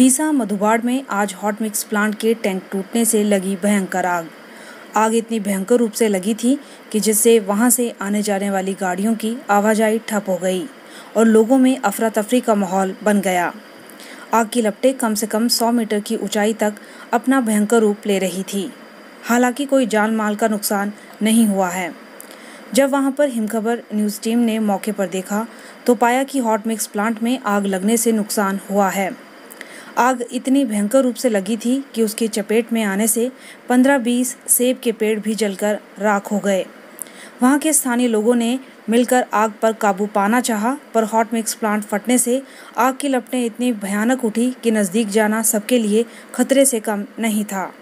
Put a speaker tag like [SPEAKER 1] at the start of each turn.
[SPEAKER 1] तीसा मधुबाड़ में आज हॉट मिक्स प्लांट के टैंक टूटने से लगी भयंकर आग। आग इतनी भयंकर रूप से लगी थी कि जिससे वहाँ से आने जाने वाली गाड़ियों की आवाजाही ठप हो गई और लोगों में अफरा तफरी का माहौल बन गया। आग की लपटें कम से कम 100 मीटर की ऊंचाई तक अपना भयंकर रूप ले रही थी। हालाँकि कोई जान माल का नुकसान नहीं हुआ है। जब वहाँ पर हिमखबर न्यूज़ टीम ने मौके पर देखा तो पाया कि हॉट मिक्स प्लांट में आग लगने से नुकसान हुआ है। आग इतनी भयंकर रूप से लगी थी कि उसकी चपेट में आने से 15-20 सेब के पेड़ भी जलकर राख हो गए। वहाँ के स्थानीय लोगों ने मिलकर आग पर काबू पाना चाहा, पर हॉट मिक्स प्लांट फटने से आग की लपटें इतनी भयानक उठी कि नज़दीक जाना सबके लिए खतरे से कम नहीं था।